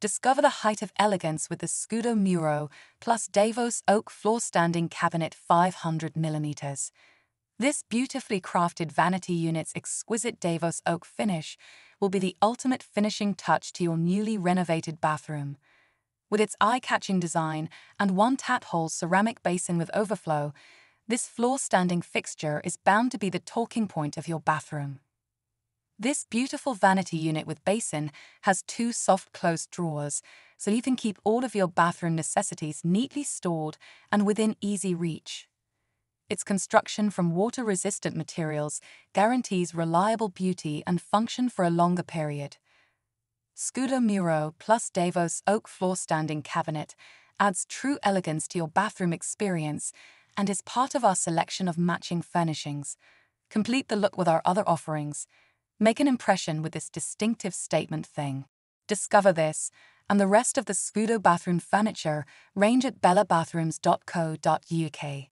Discover the height of elegance with the Scudo Muro plus Davos Oak Floor Standing Cabinet 500mm. This beautifully crafted vanity unit's exquisite Davos Oak finish will be the ultimate finishing touch to your newly renovated bathroom. With its eye-catching design and one-tap-hole ceramic basin with overflow, this floor-standing fixture is bound to be the talking point of your bathroom. This beautiful vanity unit with basin has two soft closed drawers, so you can keep all of your bathroom necessities neatly stored and within easy reach. Its construction from water-resistant materials guarantees reliable beauty and function for a longer period. Scudo Muro plus Davos Oak Floor Standing Cabinet adds true elegance to your bathroom experience and is part of our selection of matching furnishings. Complete the look with our other offerings – Make an impression with this distinctive statement thing. Discover this and the rest of the Scudo bathroom furniture range at bellabathrooms.co.uk.